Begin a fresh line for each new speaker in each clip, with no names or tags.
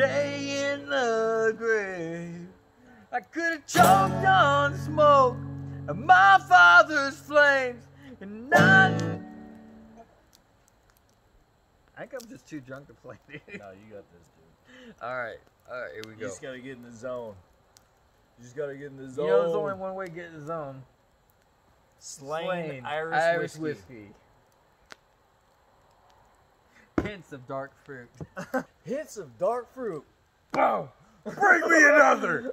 day in the grave. I could have choked on smoke of my father's flames and not. I think I'm just too drunk to play, dude.
No, you got this, dude.
All right, all right, here we go.
You just gotta get in the zone. You just gotta get in the
You
zone.
know, there's only one way to get in the zone.
Slane, Irish, whiskey.
whiskey. Hints of dark fruit.
Hits of dark fruit.
Boom! Bring me another!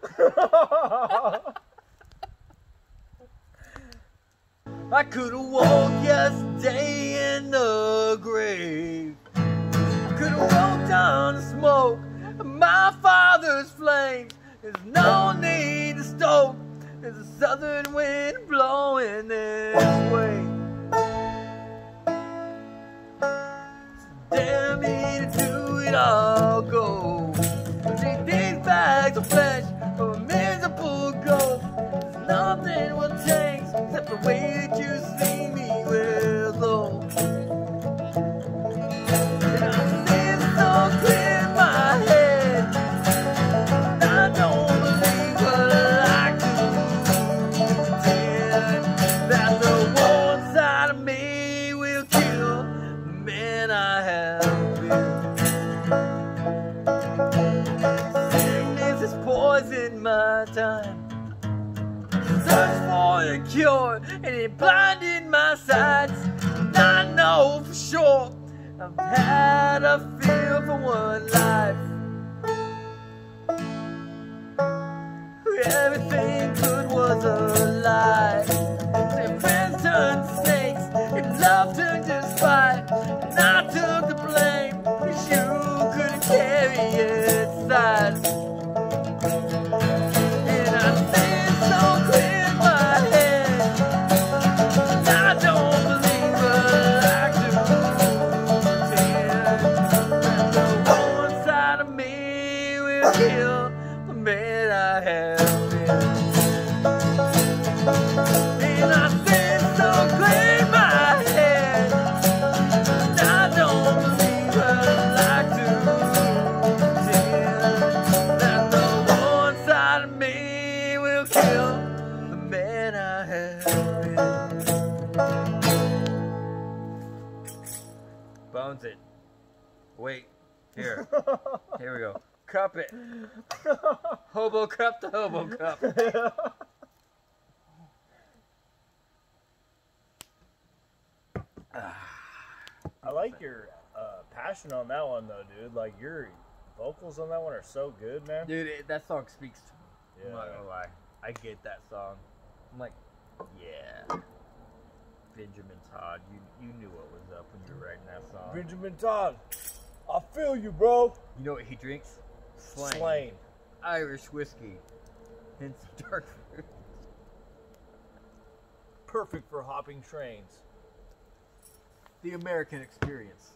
I could have walked yesterday in the grave. Could have walked on the smoke my father's flames. There's no need to stoke. There's a southern wind blowing this way. Go. My time. Search for a cure, and it blinded my sights. I know for sure I've had a feel for one life. Everything good was a lie. And friends turned snakes, and love turned to spite. Kill the man I have been. And I see so clear my head. And I don't believe that the one side of me will kill the man I have been. Bones it. Wait. Here. Here we go. Cup it. Hobo cup to hobo cup.
I like your uh, passion on that one though, dude. Like your vocals on that one are so good, man.
Dude, it, that song speaks to me. I'm not gonna lie. I get that song. I'm like, yeah. Benjamin Todd, you you knew what was up when you were writing that song.
Benjamin Todd, I feel you, bro.
You know what he drinks? Slane.
Slane.
Irish whiskey. Of dark fruit.
Perfect for hopping trains.
The American experience.